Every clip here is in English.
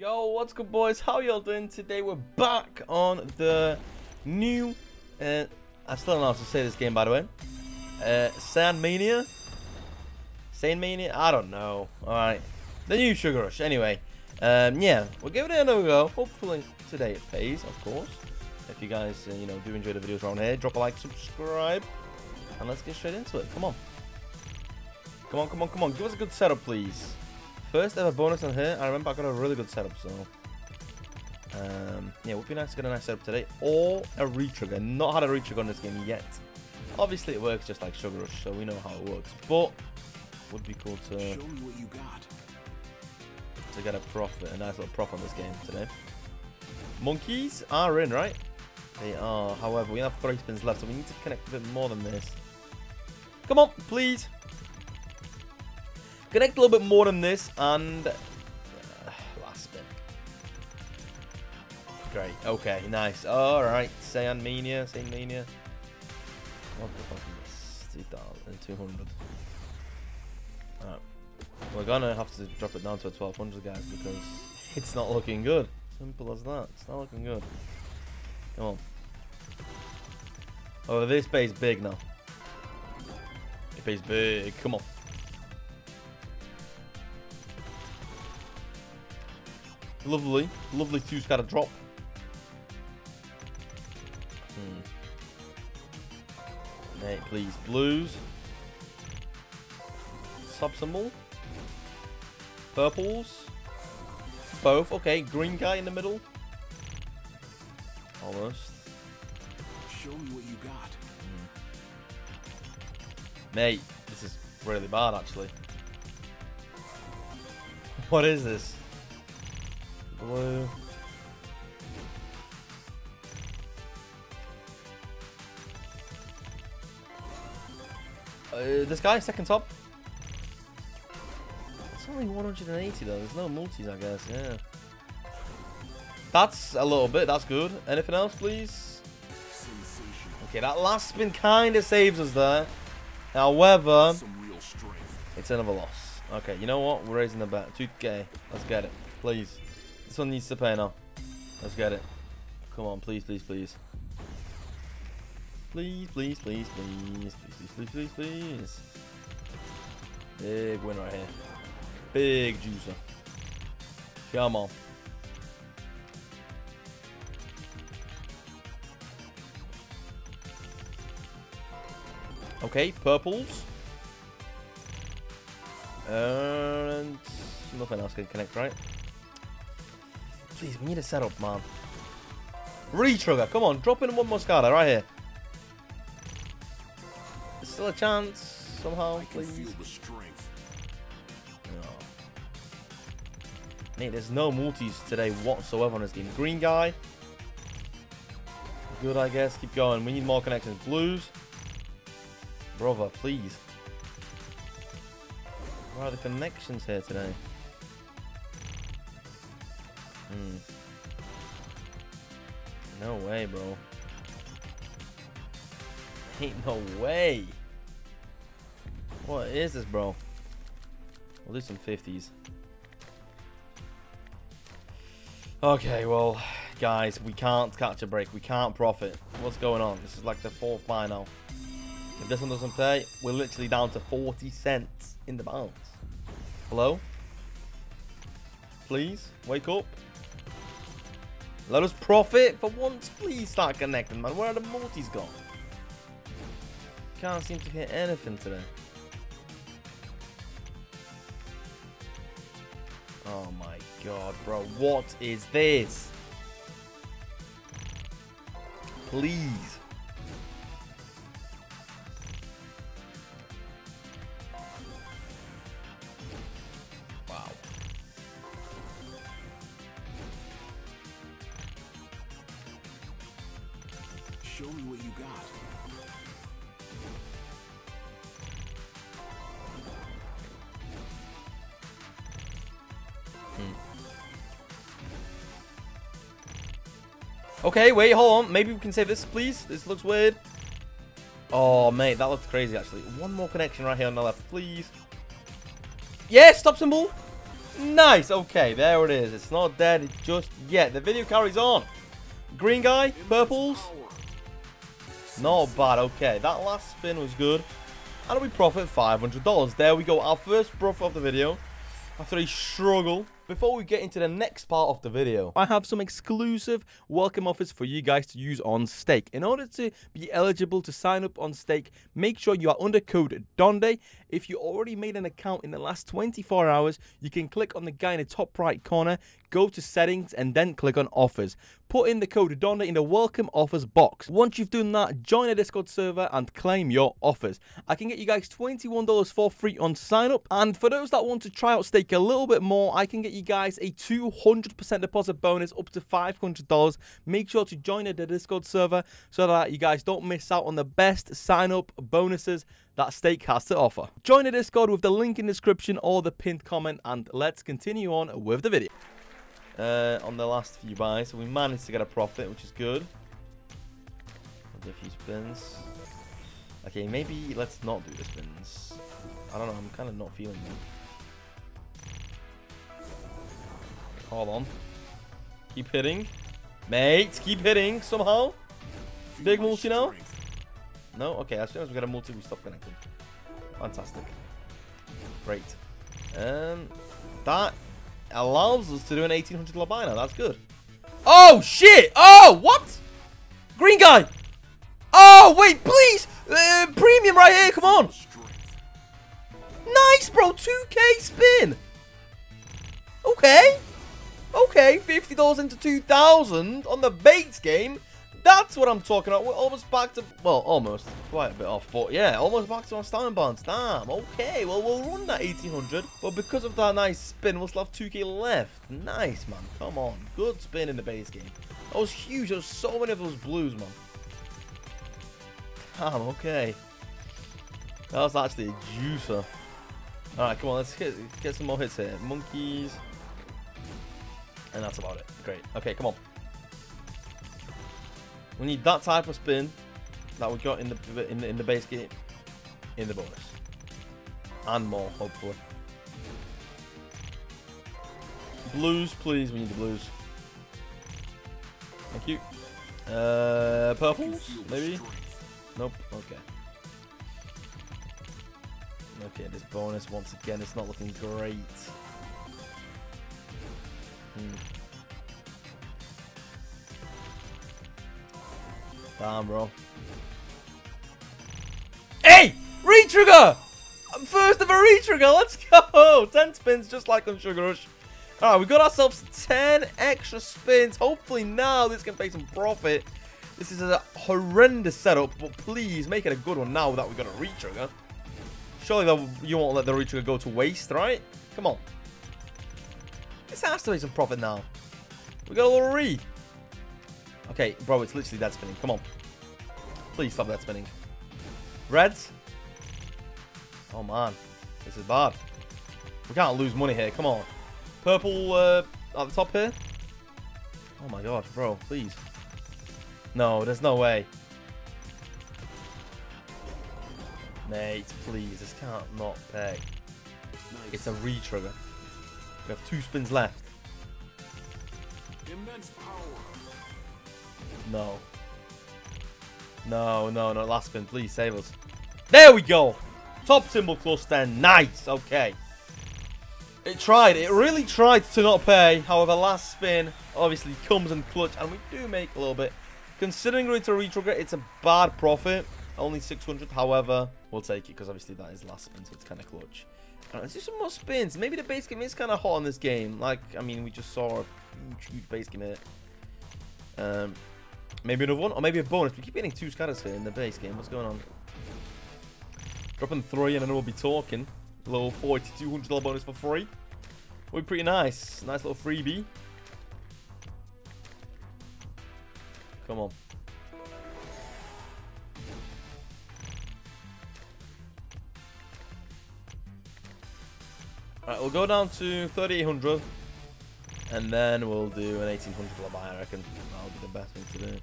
Yo, what's good boys? How y'all doing? Today we're back on the new, uh, I still don't know how to say this game by the way. Uh, Sandmania? Sandmania? I don't know. Alright. The new Sugar Rush. Anyway, um, yeah, we'll give it another go. Hopefully today it pays, of course. If you guys, uh, you know, do enjoy the videos around here, drop a like, subscribe, and let's get straight into it. Come on. Come on, come on, come on. Give us a good setup, please. First ever bonus on here. I remember I got a really good setup, so... Um, yeah, would be nice to get a nice setup today. Or a retrigger. Not had a retrigger on this game yet. Obviously, it works just like Sugar Rush, so we know how it works. But, would be cool to... Show me what you got. To get a profit, a nice little profit on this game today. Monkeys are in, right? They are. However, we have three spins left, so we need to connect a bit more than this. Come on, please. Connect a little bit more than this, and... Uh, last spin. Great. Okay, nice. Alright, Saiyan Mania. What the fuck is this? 2,200. Alright. We're gonna have to drop it down to a 1200, guys, because it's not looking good. Simple as that. It's not looking good. Come on. Oh, this pays big now. It pays big. Come on. Lovely. Lovely two's got a drop. Hmm. Mate, please. Blues. Sub symbol. Purples. Both. Okay, green guy in the middle. Almost. Show me what you got. Mate, this is really bad actually. What is this? Blue. Uh, this guy, second top. It's only 180 though. There's no multis, I guess. Yeah. That's a little bit. That's good. Anything else, please? Okay, that last spin kind of saves us there. However, it's another loss. Okay, you know what? We're raising the bet. 2k. Let's get it. Please. This one needs to pay now. Let's get it. Come on, please, please, please. Please, please, please, please, please, please, please, please, Big win right here. Big juicer. Come on. Okay, purples. And nothing else can connect, right? Please, we need a setup, man. Retrigger, come on, drop in one more scatter right here. There's still a chance, somehow, please. feel the strength. No. Mate, there's no multis today whatsoever on this game. Green guy. Good, I guess. Keep going. We need more connections. Blues. Brother, please. Where are the connections here today? Hmm. No way, bro. Ain't no way. What is this, bro? We'll do some 50s. Okay, well, guys, we can't catch a break. We can't profit. What's going on? This is like the fourth now. If this one doesn't pay, we're literally down to 40 cents in the bounce. Hello? Please, wake up. Let us profit for once. Please start connecting, man. Where are the multis gone? Can't seem to hit anything today. Oh my god, bro. What is this? Please. Okay, wait, hold on. Maybe we can save this, please. This looks weird. Oh, mate, that looked crazy, actually. One more connection right here on the left, please. Yes, stop symbol. Nice. Okay, there it is. It's not dead just yet. The video carries on. Green guy, purples. Not bad. Okay, that last spin was good. And we profit $500. There we go. Our first profit of the video. After a struggle before we get into the next part of the video, I have some exclusive welcome offers for you guys to use on Stake. In order to be eligible to sign up on Stake, make sure you are under code DONDE. If you already made an account in the last 24 hours, you can click on the guy in the top right corner, go to settings, and then click on offers. Put in the code DONDE in the welcome offers box. Once you've done that, join the Discord server and claim your offers. I can get you guys $21 for free on sign up. And for those that want to try out Stake a little bit more, I can get you guys a 200% deposit bonus up to $500. Make sure to join the Discord server so that you guys don't miss out on the best sign up bonuses that Stake has to offer. Join the Discord with the link in the description or the pinned comment and let's continue on with the video. Uh, on the last few buys, so we managed to get a profit, which is good. a few spins. Okay, maybe let's not do the spins. I don't know, I'm kind of not feeling them. Hold on. Keep hitting. Mate, keep hitting somehow. Big multi now? No? Okay, as soon as we get a multi, we stop connecting. Fantastic. Great. Um, that allows us to do an 1800 Labina. That's good. Oh, shit! Oh, what? Green guy! Oh, wait, please! Uh, premium right here, come on! Nice, bro! 2k spin! Okay. Okay, $50 into 2000 on the base game. That's what I'm talking about. We're almost back to, well, almost. Quite a bit off, but yeah, almost back to our starting balance. Damn, okay. Well, we'll run that 1800. But because of that nice spin, we'll still have 2k left. Nice, man. Come on. Good spin in the base game. That was huge. There was so many of those blues, man. Damn, okay. That was actually a juicer. Alright, come on. Let's get, get some more hits here. Monkeys. And that's about it. Great. Okay, come on. We need that type of spin that we got in the in the, in the base game in the bonus. And more, hopefully. Blues, please. We need the blues. Thank you. Uh, purples, maybe? Nope. Okay. Okay, this bonus once again, it's not looking great. Hmm. Damn, bro. Hey! Retrigger! First of a retrigger, let's go! 10 spins just like on Sugar Rush. Alright, we got ourselves 10 extra spins. Hopefully now this can pay some profit. This is a horrendous setup, but please make it a good one now that we got a retrigger. Surely you won't let the retrigger go to waste, right? Come on. This has to make some profit now. We got a little re. Okay, bro, it's literally dead spinning. Come on. Please stop that spinning. Reds. Oh, man. This is bad. We can't lose money here. Come on. Purple uh, at the top here. Oh, my God, bro. Please. No, there's no way. Mate, please. This can't not pay. It's a re-trigger. We have two spins left. Immense power. No. No, no, no. Last spin, please save us. There we go. Top symbol cluster. Nice. Okay. It tried. It really tried to not pay. However, last spin obviously comes in clutch, and we do make a little bit. Considering we're a retrigger, it's a bad profit. Only 600. However, we'll take it because obviously that is last spin, so it's kind of clutch. Let's do some more spins. Maybe the base game is kind of hot on this game. Like, I mean, we just saw a huge, huge base game here. Um, maybe another one, or maybe a bonus. We keep getting two scatters here in the base game. What's going on? Dropping three, and then we'll be talking. A little $4,200 bonus for free. Will be pretty nice. Nice little freebie. Come on. Right, we'll go down to 3800 and then we'll do an 1800 buy, I reckon. That'll be the best thing to do.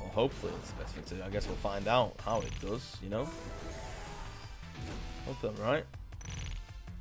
Well, hopefully it's the best thing to do. I guess we'll find out how it does, you know? Hopefully I'm right.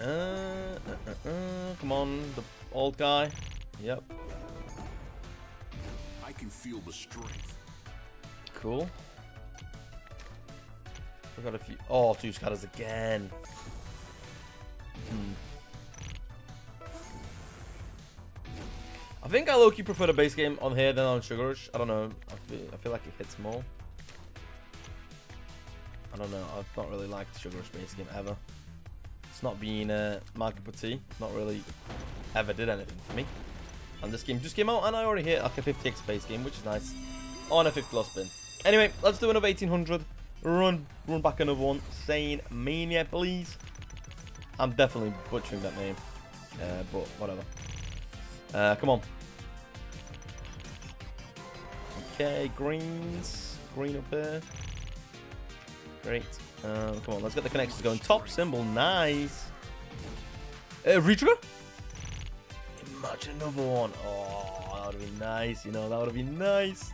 Uh, uh, uh, uh, come on, the old guy. Yep, I can feel the strength. cool. We got a few. Oh, two scatters again. Hmm. I think I low-key prefer the base game on here than on Sugar Rush. I don't know. I feel, I feel like it hits more. I don't know. I've not really liked Sugar Rush base game ever. It's not been uh, Market of tea. Not really ever did anything for me. And this game just came out and I already hit like a 50x base game, which is nice. On a 50 loss spin. Anyway, let's do another 1800. Run, run back another one. Sane Mania, please. I'm definitely butchering that name. Uh, but whatever. Uh, come on. Okay, greens. Green up here. Great. Um, come on, let's get the connections going. Top symbol, nice. Uh, retrigger? Imagine another one. Oh, that would been nice. You know, that would been nice.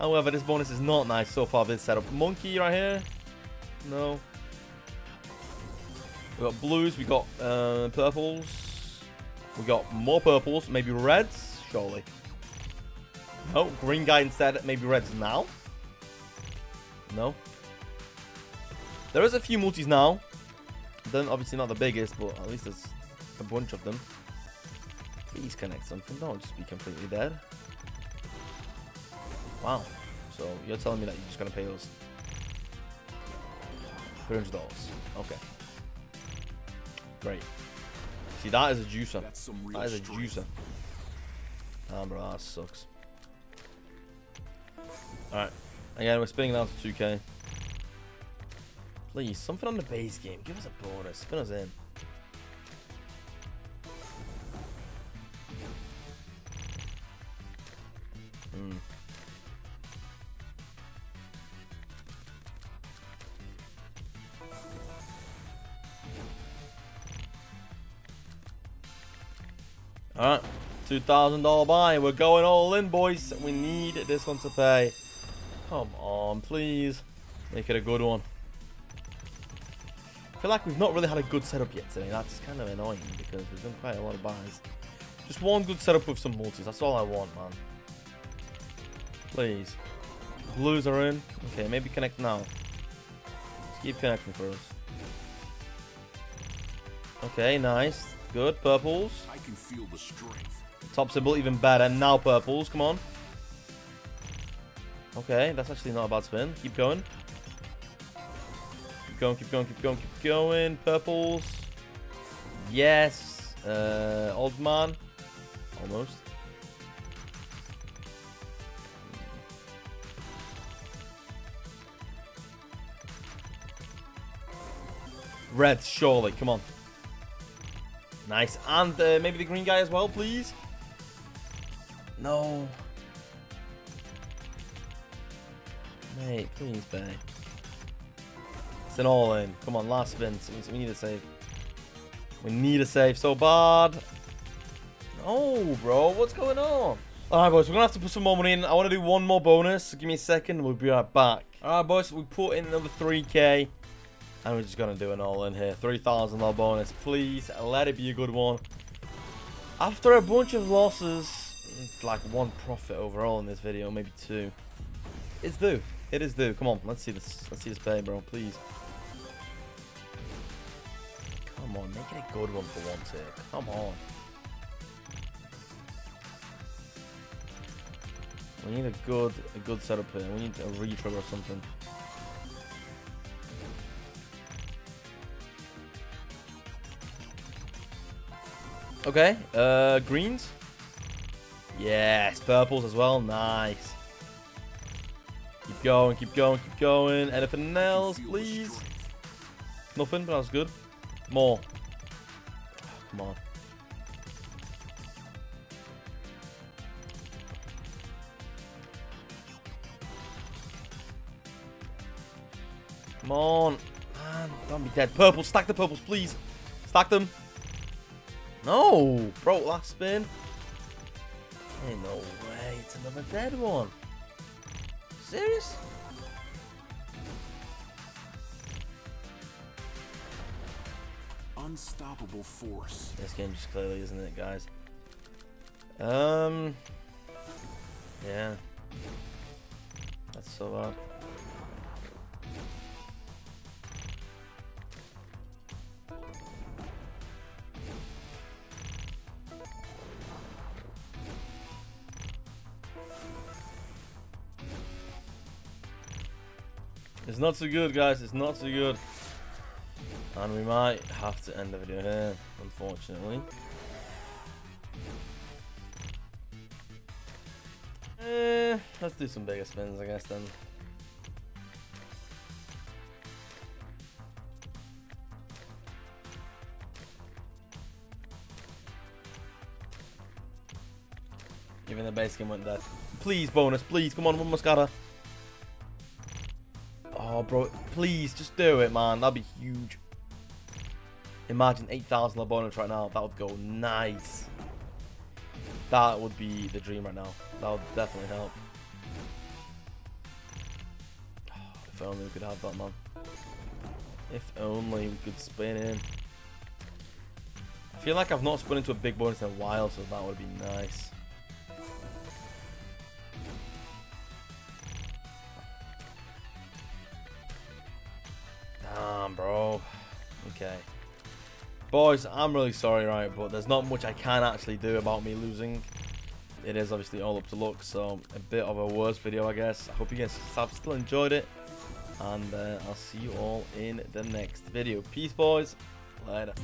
However, this bonus is not nice so far this setup. Monkey right here. No. We got blues. We got uh, purples. We got more purples. Maybe reds. Surely. No. Green guy instead. Maybe reds now. No. There is a few multis now. Then obviously not the biggest, but at least there's a bunch of them. Please connect something. Don't just be completely dead. Wow. So you're telling me that you're just gonna pay us three hundred dollars? Okay. Great. See, that is a juicer. That's some real That is a juicer. Ah, bro, that sucks. Alright. Again, we're spinning down to 2k. Please, something on the base game. Give us a bonus. Spin us in. Hmm. Alright. $2,000 buy. We're going all in, boys. We need this one to pay. Come on, please. Make it a good one. I feel like we've not really had a good setup yet today. That's kind of annoying because we've done quite a lot of buys. Just one good setup with some multis. That's all I want, man. Please. Blues are in. Okay, maybe connect now. Just keep connecting for us. Okay, nice. Good. Purples. I can feel the strength. Top symbol, even better. Now purples, come on. Okay, that's actually not a bad spin. Keep going. Keep going, keep going, keep going, keep going. Purples. Yes. Uh, old man. Almost. Red, surely. Come on. Nice. And uh, maybe the green guy as well, please. No. Mate, please, babe. It's an all in. Come on, last spin. We- need a save. We need a save so bad. No, bro. What's going on? Alright, boys. We're going to have to put some more money in. I want to do one more bonus. Give me a second. We'll be right back. Alright, boys. We put in another 3k. And we're just going to do an all in here. $3,000 bonus. Please, let it be a good one. After a bunch of losses, like one profit overall in this video, maybe two. It's due. It is due. Come on, let's see this. Let's see this pay, bro. Please. Come on, make it a good one for once here. Come on. We need a good, a good setup here. We need a retrigger or something. Okay, uh, greens. Yes, purples as well. Nice. Keep going, keep going, keep going. Anything else, please? Nothing, but that was good. More. Come on. Come on. Man, don't be dead. Purple, stack the purples, please. Stack them. No. Bro, last spin. Ain't no way. It's another dead one. Serious? unstoppable force. This game just clearly isn't it, guys. Um, yeah, that's so bad. It's not so good, guys. It's not so good. And we might have to end the video here, unfortunately. Eh, let's do some bigger spins, I guess, then. Even the base game went dead. Please, bonus, please. Come on, one more scatter. Oh, bro, please, just do it, man. That'd be huge. Imagine 8,000 bonus right now. That would go nice. That would be the dream right now. That would definitely help. Oh, if only we could have that, man. If only we could spin in. I feel like I've not spun into a big bonus in a while, so that would be nice. Okay. Boys, I'm really sorry, right, but there's not much I can actually do about me losing. It is obviously all up to luck, so a bit of a worse video, I guess. I hope you guys have still enjoyed it, and uh, I'll see you all in the next video. Peace, boys. Later.